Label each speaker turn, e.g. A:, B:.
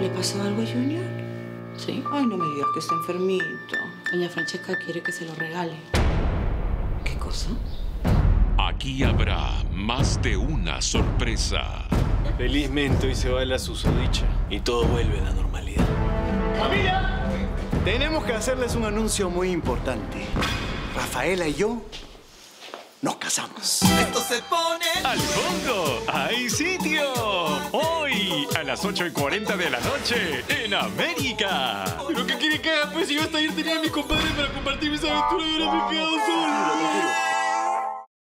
A: ¿Le pasó algo a Junior?
B: Sí.
A: Ay, no me digas que está enfermito.
B: Doña Francesca quiere que se lo regale.
A: ¿Qué cosa?
C: Aquí habrá más de una sorpresa.
D: Felizmente hoy se va la susodicha y todo vuelve a la normalidad.
E: ¡Familia! Tenemos que hacerles un anuncio muy importante. Rafaela y yo nos casamos.
F: Esto se pone.
G: ¡Al fondo! Las 8 y 40 de la noche, en América.
D: ¿Pero qué quiere que haga? Pues si yo hasta ayer tenía a mis compadres para compartir mis aventuras y ahora me solo.